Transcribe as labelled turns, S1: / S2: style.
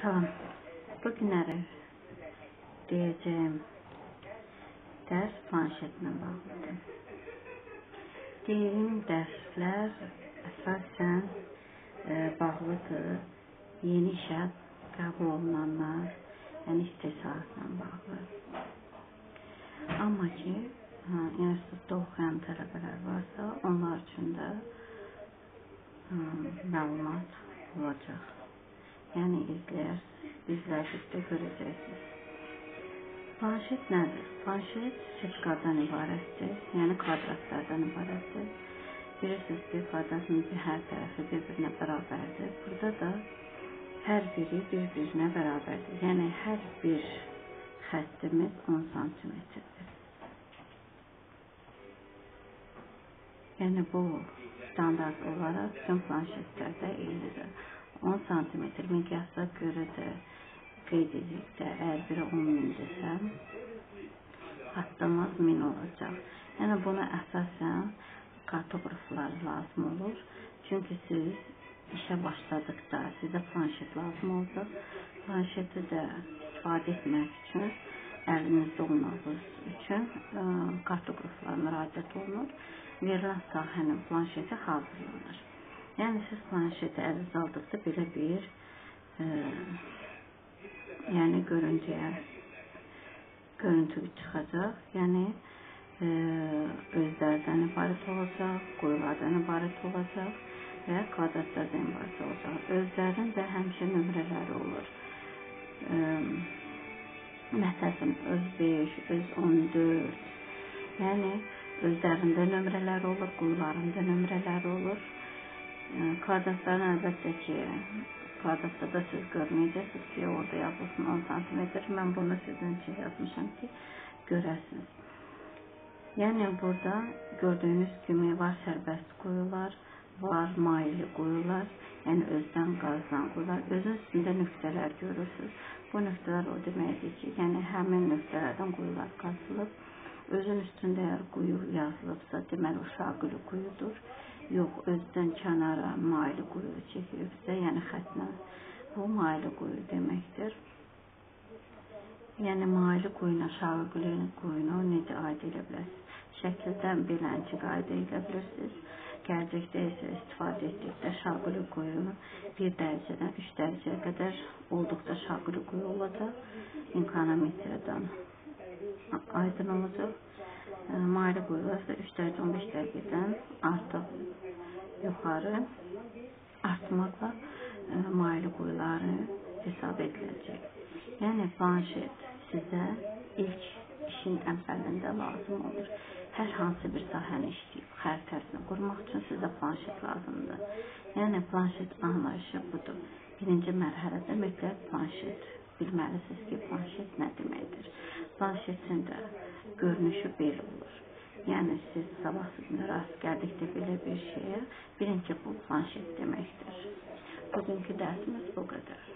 S1: Salam. Bugünləri deyəcəyim dərs planşetlə bağlıdır. Deyim dərslər əsasən e, bağlıdır yeni işə qəbul olunanlar, yəni istehsalatla bağlı. Amma ki, hə, institutda oxuyan tələbələr varsa, onlar üçün də hə, məlumat olacaq. Yəni izləyərsiniz, izlədikdə görəcəksiniz. Planşet nədir? Planşet seçqadan ibarətdir, yəni kvadratlardan ibarətdir. Bilirsiniz ki, kvadratın hər tərəfi bir-birinə bərabərdir. Burada da hər biri bir-birinə bərabərdir. Yəni hər bir xəttimiz 10 santimetrdir. Yəni bu standart olaraq bütün planşetlərdə eynidir. 10 sm miqyasa görə də qeyd edildikdə, əgər biri 10 mindirsə, hattımız 1000 olacaq. Yəni buna əsasən kartoqraflar lazım olur. Çünki siz işə başladıqda sizə planşet lazım olacaq. Planşeti də istifadə etmək üçün əlinizdə olmağınız üçün kartoqraflara müraciət olunur. Verilən sahənin planşeti hazırlanır. Yəni siz planşeti əlinizə aldıqda belə bir e, yəni görüntüyə görüntü çıxacaq. Yəni e, özlərdən ibarət olacaq, quyulardan ibarət olacaq və kvadratlardan ibarət olacaq. Özlərinin də həmişə nömrələri olur. E, məsələn, öz 5, öz 14, yəni özlərində nömrələri olur, quyularında nömrələri olur. Kvadratların əlbəttə ki, kvadratda da siz görməyəcəksiniz ki, orada yazılsın 10 sm. Mən bunu sizin üçün yazmışam ki, görəsiniz. Yəni burada gördüyünüz kimi var sərbəst quyular, var maili quyular, yəni özdən qazılan quyular. Özün üstündə nöqtələr görürsünüz. Bu nöqtələr o deməkdir ki, yəni həmin nöqtələrdən quyular qazılıb. Özün üstündə əgər quyu yazılıbsa, deməli o şaqili quyudur yox özdən kənara maili quyu çəkilibsə, yəni xətlə bu maili quyu deməkdir. Yəni maili quyuna, aşağı quyunu necə aid edə bilərsiniz? Şəkildən belənci qayda edə bilirsiniz. Gələcəkdə isə istifadə etdikdə şaquli quyunu 1 dərəcədən 3 dərəcəyə qədər olduqca şaquli quyu olacaq. İmkanometrdən aydın olacaq. Maili isə 3 dərəcə 15 dəqiqədən artıq yuxarı artmaqla maili quyuları hesab ediləcək. Yəni planşet sizə ilk işin əvvəlində lazım olur. Hər hansı bir sahəni işləyib xəritəsini qurmaq üçün sizə planşet lazımdır. Yəni planşet anlayışı budur. Birinci mərhələdə mütləq planşet bilməlisiniz ki, planşet nə deməkdir. Planşetin də görünüşü belə olur. Yəni siz sabahsız günə rast gəldikdə belə bir şeyə bilin ki, bu planşet deməkdir. Bugünkü dərsimiz bu qədər.